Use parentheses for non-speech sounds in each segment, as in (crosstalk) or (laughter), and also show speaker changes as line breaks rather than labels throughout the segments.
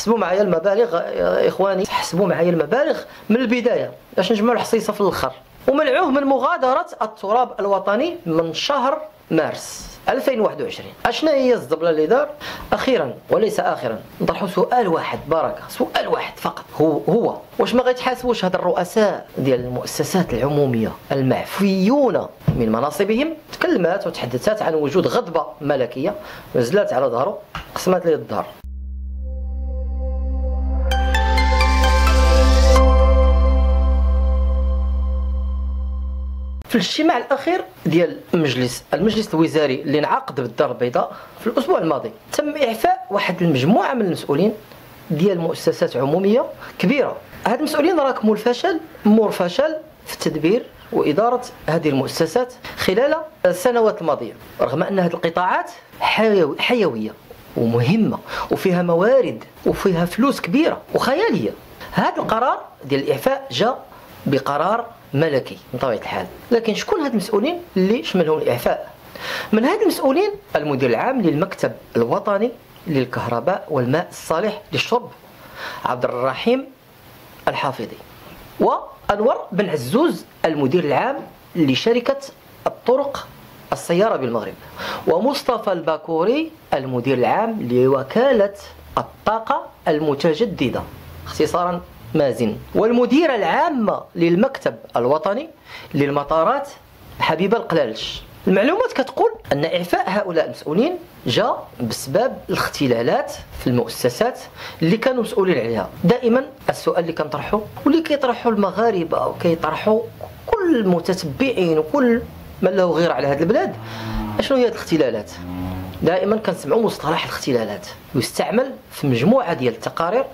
حسبوا معايا المبالغ يا إخواني. حسبوا معايا المبالغ من البداية باش نجمعوا الحصيصة في الأخر. ومنعوه من مغادرة التراب الوطني من شهر مارس 2021 اشنا هي الزبلة اللي دار؟ أخيرا وليس اخرا نطرحوا سؤال واحد بركه سؤال واحد فقط. هو هو واش ما غيتحاسبوش هاد الرؤساء ديال المؤسسات العمومية المعفيون من مناصبهم؟ تكلمات وتحدثت عن وجود غضبة ملكية نزلت على ظهره قسمت ليه الظهر في الاجتماع الأخير ديال المجلس المجلس الوزاري اللي انعقد بالدار البيضاء في الأسبوع الماضي تم إعفاء واحد المجموعة من المسؤولين ديال مؤسسات عمومية كبيرة. هاد المسؤولين راكموا الفشل مور فشل في التدبير وإدارة هذه المؤسسات خلال السنوات الماضية رغم أن هذه القطاعات حيوية ومهمة وفيها موارد وفيها فلوس كبيرة وخيالية. هذا القرار ديال الإعفاء جاء بقرار ملكي بطبيعه الحال. لكن شكون هاد المسؤولين اللي شملهم الإعفاء؟ من هاد المسؤولين المدير العام للمكتب الوطني للكهرباء والماء الصالح للشرب عبد الرحيم الحافظي وأنور بن عزوز المدير العام لشركة الطرق السيارة بالمغرب ومصطفى الباكوري المدير العام لوكالة الطاقة المتجددة. اختصارا مازن. والمديرة العامة للمكتب الوطني للمطارات حبيبة القلالش. المعلومات كتقول أن إعفاء هؤلاء المسؤولين جاء بسبب الاختلالات في المؤسسات اللي كانوا مسؤولين عليها. دائما السؤال اللي كنطرحه واللي كيطرحه المغاربة وكيطرحه كل المتتبعين وكل من له غير على هذه البلاد شنو هي الاختلالات؟ دائما كنسمعوا مصطلح الاختلالات يستعمل في مجموعة ديال التقارير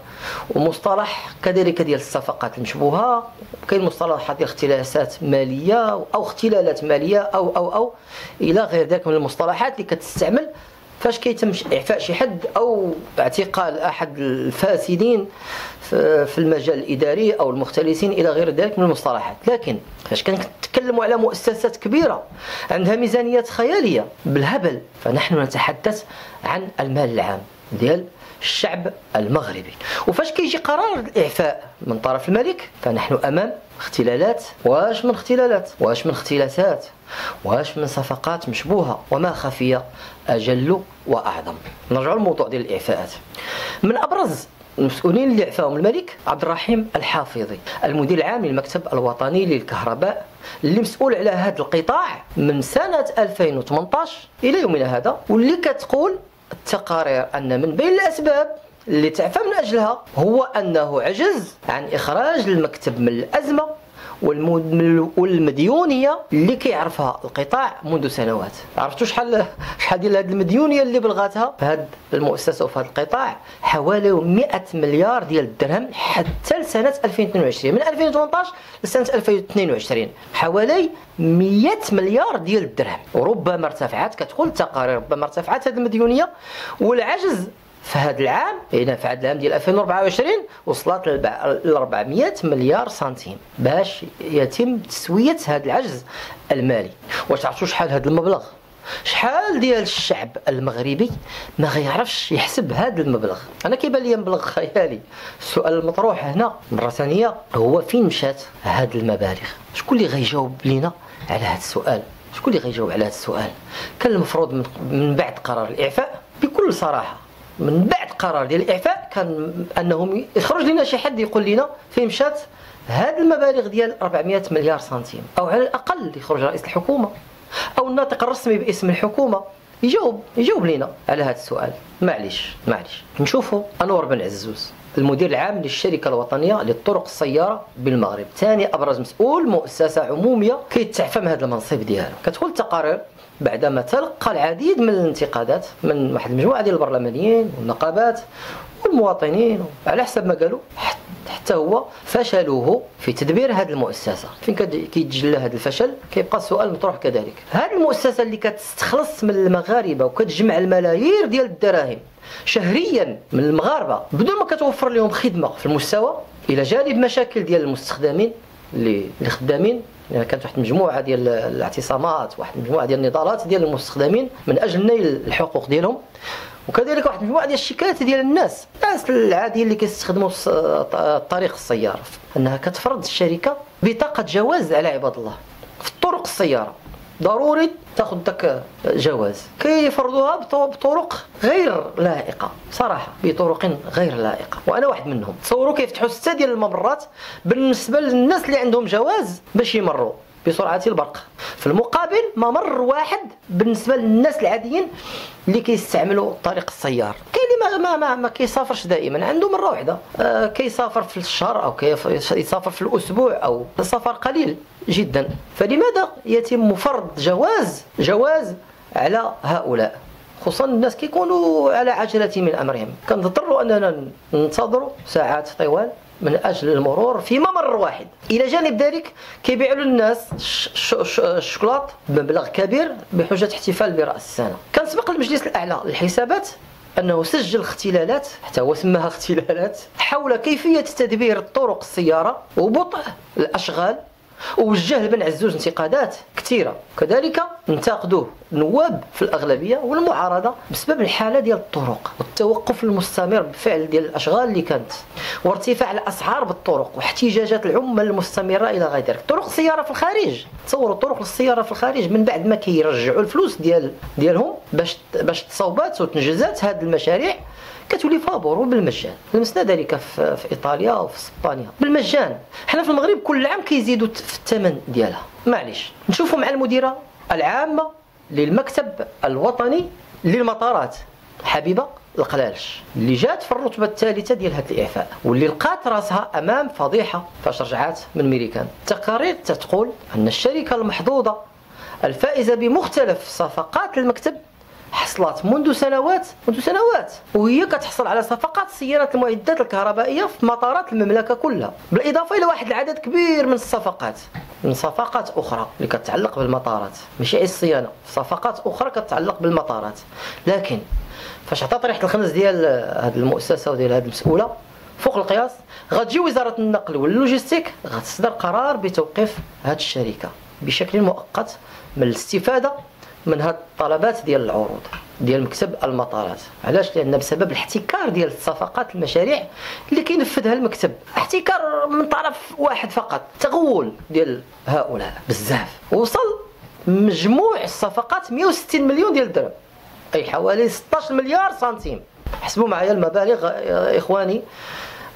ومصطلح كذلك ديال الصفقات المشبوهه كاين مصطلح ديال اختلاسات مالية أو اختلالات مالية أو أو أو إلى غير ذلك من المصطلحات اللي كتستعمل فاش كيتم إعفاء شي حد أو اعتقال أحد الفاسدين في المجال الإداري أو المختلسين إلى غير ذلك من المصطلحات. لكن فاش كنتكلموا على مؤسسات كبيرة عندها ميزانيات خيالية بالهبل فنحن نتحدث عن المال العام ديال الشعب المغربي. وفاش كيجي قرار الاعفاء من طرف الملك فنحن أمام اختلالات. واش من اختلالات؟ واش من اختلاسات؟ واش من صفقات مشبوهة؟ وما خفي أجل وأعظم؟ نرجع للموضوع ديال الإعفاءات. من أبرز المسؤولين اللي عفاهم الملك عبد الرحيم الحافظي المدير العام للمكتب الوطني للكهرباء اللي مسؤول على هذا القطاع من سنة 2018 إلى يومنا هذا واللي كتقول التقارير أن من بين الأسباب اللي تعفى من أجلها هو أنه عجز عن إخراج المكتب من الأزمة والمديونية اللي كيعرفها القطاع منذ سنوات. عرفتوا شحال شحال ديال هذه المديونية اللي بلغاتها؟ في هذه المؤسسة وفي هذا القطاع حوالي 100 مليار ديال الدرهم حتى لسنة 2022 من 2018 لسنة 2022 حوالي 100 مليار ديال الدرهم. وربما ارتفعت كتقول التقارير ربما ارتفعت هذه المديونية. والعجز في هذا العام هنا في هذا العام ديال 2024 وصلت ل 400 مليار سنتيم باش يتم تسوية هذا العجز المالي. واش عرفتوا شحال هذا المبلغ؟ شحال ديال الشعب المغربي ما غيعرفش يحسب هذا المبلغ؟ أنا كيبان لي مبلغ (laughs) خيالي. السؤال المطروح هنا مرة ثانية هو فين مشات هذه المبالغ؟ شكون اللي غيجاوب لينا على هذا السؤال؟ شكون اللي غيجاوب على هذا السؤال؟ كان المفروض من بعد قرار الإعفاء بكل صراحة. من بعد قرار ديال الإعفاء كان أنهم يخرج لنا شي حد يقول لنا فين مشات هذه المبالغ ديال 400 مليار سنتيم أو على الأقل يخرج رئيس الحكومة أو الناطق الرسمي باسم الحكومة يجاوب يجاوب لنا على هذا السؤال. معليش معليش. نشوفوا أنور بن عزوز المدير العام للشركة الوطنية للطرق السيارة بالمغرب. ثاني أبرز مسؤول مؤسسة عمومية كيتعفى من هذا المنصب ديالو. كتقول التقارير بعدما تلقى العديد من الانتقادات من واحد المجموعة ديال البرلمانيين والنقابات والمواطنين على حسب ما قالوا حتى هو فشلوه في تدبير هذه المؤسسة. فين كيتجلى هذا الفشل؟ كيبقى السؤال مطروح كذلك. هذه المؤسسة اللي كتستخلص من المغاربة وكتجمع الملايير ديال الدراهم شهريا من المغاربة بدون ما كتوفر لهم خدمة في المستوى إلى جانب مشاكل ديال المستخدمين اللي خدامين يعني كانت واحد المجموعه ديال الاعتصامات واحد المجموعه ديال النضالات ديال المستخدمين من أجل نيل الحقوق ديالهم. وكذلك واحد المجموعه ديال الشكايات ديال الناس الناس العاديين اللي كيستخدموا طريق السيارة أنها كتفرض الشركة بطاقة جواز على عباد الله في طرق السيارة. ضروري تاخذ داك جواز. كيفرضوها بطرق غير لائقة صراحة بطرق غير لائقة. وأنا واحد منهم. تصوروا كيفتحوا سته ديال الممرات بالنسبة للناس اللي عندهم جواز باش يمروا. بسرعة البرق. في المقابل ممر واحد بالنسبة للناس العاديين اللي كيستعملوا طريق السيار كاين اللي ما ما ما, كيسافرش دائما عنده مرة واحدة آه كيسافر في الشهر أو كيسافر في الأسبوع أو سفر قليل جدا. فلماذا يتم فرض جواز جواز على هؤلاء؟ خصوصا الناس كيكونوا على عجلة من أمرهم. كنضطروا أننا ننتظروا ساعات طوال. من أجل المرور في ممر واحد. إلى جانب ذلك كيبيعوا للناس الشوكولات بمبلغ كبير بحجة احتفال براس السنة. كان سبق المجلس الأعلى للحسابات أنه سجل اختلالات حتى هو سماها (laughs) اختلالات حول كيفية تدبير طرق السيارة وبطء الأشغال ووجه لبن عزوز انتقادات كثيرة. كذلك انتقدوه نواب في الأغلبية والمعارضة بسبب الحالة ديال الطرق والتوقف المستمر بالفعل ديال الأشغال اللي كانت وارتفاع الأسعار بالطرق واحتجاجات العمال المستمرة إلى غير ذلك. طرق السيارة في الخارج. تصوروا طرق السياره في الخارج من بعد ما كيرجعوا الفلوس ديال ديالهم باش باش تصوبات وتنجزات هذه المشاريع كتولي فابور وبالمجان. لمسنا ذلك في, في إيطاليا وفي إسبانيا. بالمجان. حنا في المغرب كل عام كيزيدوا في الثمن ديالها. معليش. نشوفوا مع المديرة العامة للمكتب الوطني للمطارات. حبيبة القلالش. اللي جات في الرتبة الثالثة ديال هذا الإعفاء. واللي لقات راسها أمام فضيحة فاش رجعات من ميريكان التقارير تتقول أن الشركة المحظوظة الفائزة بمختلف صفقات المكتب حصلت منذ سنوات منذ سنوات. وهي كتحصل على صفقات سيارات المعدات الكهربائية في مطارات المملكة كلها بالإضافة إلى واحد العدد كبير من الصفقات. من صفقات أخرى اللي كتعلق بالمطارات. ماشي الصيانه صفقات أخرى كتعلق بالمطارات. لكن فاش عطات ريحة الخنز ديال هذه المؤسسة وديال هذه المسؤولة فوق القياس غتجي وزارة النقل واللوجيستيك غتصدر قرار بتوقيف هذه الشركة بشكل مؤقت من الاستفادة من هاد الطلبات ديال العروض ديال مكتب المطارات. علاش؟ لأن بسبب الاحتكار ديال الصفقات المشاريع اللي كينفذها المكتب. احتكار من طرف واحد فقط تغول ديال هؤلاء بزاف. وصل مجموع الصفقات 160 مليون ديال الدرهم أي حوالي 16 مليار سنتيم. حسبوا معايا المبالغ إخواني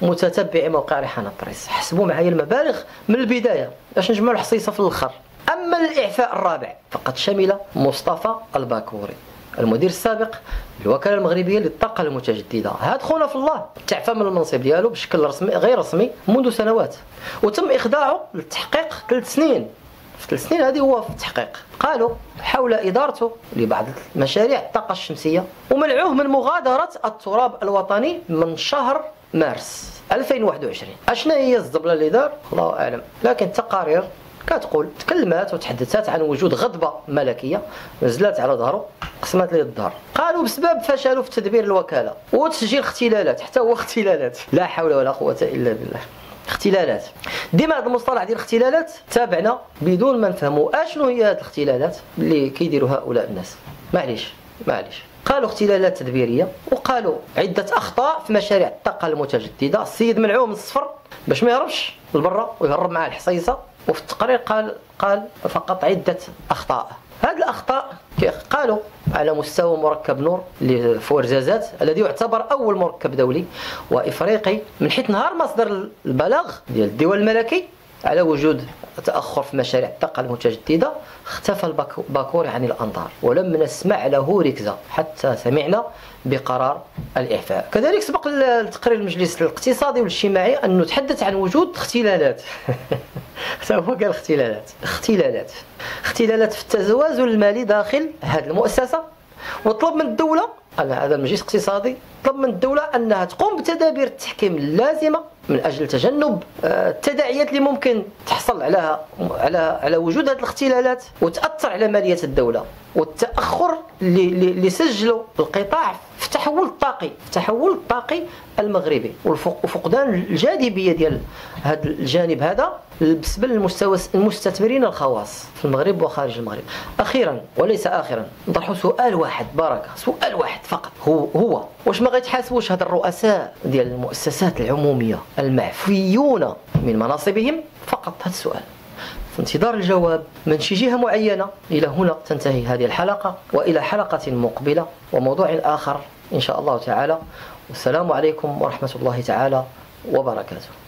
متتبعي موقع ريحانه بريس حسبوا معايا المبالغ من البداية. باش نجمعوا الحصيلة في الأخر. أما الإعفاء الرابع فقد شمل مصطفى الباكوري المدير السابق للوكالة المغربية للطاقة المتجددة. هاد خونا في الله تعفى من المنصب ديالو بشكل رسمي غير رسمي منذ سنوات. وتم إخضاعه للتحقيق ثلاث سنين. في ثلاث سنين هذه هو في التحقيق. قالوا حول إدارته لبعض مشاريع الطاقة الشمسية ومنعوه من مغادرة التراب الوطني من شهر مارس 2021 اشنا هي الزبلة اللي دار الله أعلم. لكن التقارير كتقول تكلمات وتحدثت عن وجود غضبة ملكية نزلت على ظهره قسمت ليه الظهر قالوا بسبب فشله في تدبير الوكالة وتسجيل اختلالات حتى هو اختلالات. لا حول ولا قوة إلا بالله. اختلالات. ديما هذا المصطلح ديال الاختلالات تابعنا بدون ما نفهموا. أشنو هي هذه الاختلالات اللي كيديروا هؤلاء الناس؟ معليش معليش. قالوا اختلالات تدبيرية وقالوا عدة أخطاء في مشاريع الطاقة المتجددة. السيد منعوه من الصفر باش ما يهربش لبرا ويهرب مع الحصيصة. وفي التقرير قال قال فقط عدة أخطاء. هذه الأخطاء قالوا على مستوى مركب نور لفورزازات الذي يعتبر أول مركب دولي وإفريقي من حيث نهار مصدر البلاغ ديال الدول الملكي على وجود تأخر في مشاريع الطاقة المتجددة اختفى الباكوري عن الأنظار ولم نسمع له ركزة حتى سمعنا بقرار الإعفاء. كذلك سبق التقرير المجلس الاقتصادي والاجتماعي أنه تحدث عن وجود اختلالات. (laughs) هو قال اختلالات. اختلالات. اختلالات في التوازن المالي داخل هذه المؤسسة وطلب من الدولة هذا المجلس الاقتصادي طلب من الدولة أنها تقوم بتدابير التحكيم اللازمة من أجل تجنب آه، التداعيات اللي ممكن تحصل على على على وجود هذه الاختلالات وتأثر على مالية الدولة. والتأخر اللي سجلوا القطاع في التحول الطاقي في التحول الطاقي المغربي. وفقدان الجاذبية ديال هذا الجانب هذا بالنسبة للمستثمرين الخواص في المغرب وخارج المغرب. أخيرا وليس اخرا نطرح سؤال واحد بركه سؤال واحد فقط. هو هو واش ما غيتحاسبوش هاد الرؤساء ديال المؤسسات العمومية المعفيون من مناصبهم؟ فقط هذا السؤال. انتظار الجواب من شي جهة معينة إلى هنا تنتهي هذه الحلقة وإلى حلقة مقبلة وموضوع آخر إن شاء الله تعالى. والسلام عليكم ورحمة الله تعالى وبركاته.